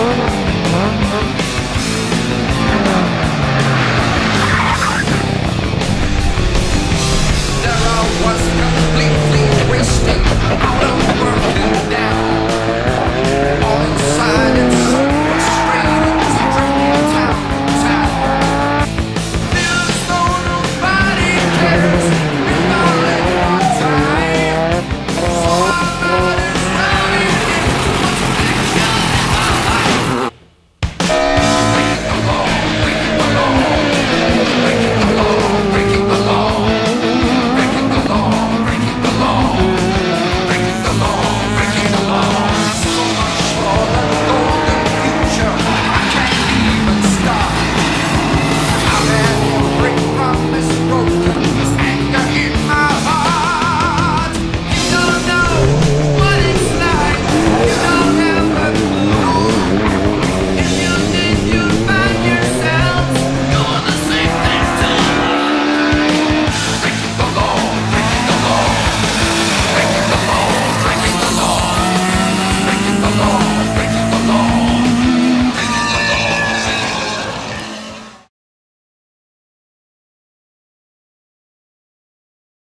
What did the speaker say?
Oh.